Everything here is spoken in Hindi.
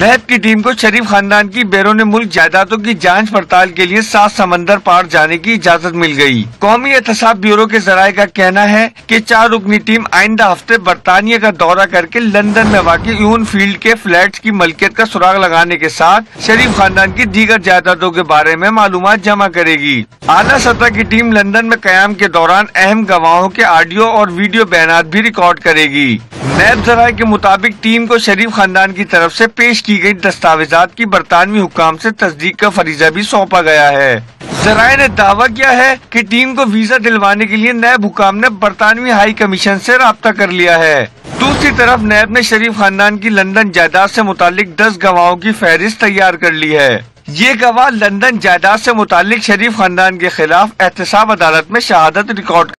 नैब की टीम को शरीफ खानदान की बैरून मुल्क जायदादों की जाँच पड़ताल के लिए सात समंदर पार जाने की इजाज़त मिल गई। कौमी एहतसाब ब्यूरो के जराये का कहना है कि चार रुकनी टीम आइंदा हफ़्ते बरतानिया का दौरा करके लंदन में वाकई यून फ़ील्ड के फ्लैट की मलकियत का सुराग लगाने के साथ शरीफ खानदान की दीगर जायदादों के बारे में मालूम जमा करेगी आला सतह की टीम लंदन में क्याम के दौरान अहम गवाहों के ऑडियो और वीडियो बयान भी रिकॉर्ड करेगी नैब जराये के मुताबिक टीम को शरीफ खानदान की तरफ़ ऐसी पेश की गई दस्तावेजात की बरतानवी हुकाम से तस्दीक का फरीजा भी सौंपा गया है। जराये ने दावा किया है कि टीम को वीज़ा दिलवाने के लिए नैब हुकाम ने बरतानवी हाई कमीशन से रब्ता कर लिया है। दूसरी तरफ़ नैब ने शरीफ खानदान की लंदन जायदाद से मुतालिक दस गवाहों की फहरिस्त तैयार कर ली है। ये गवाह लंदन जायदाद से मुतालिक शरीफ खानदान के खिलाफ एहतसाब अदालत में शहादत रिकॉर्ड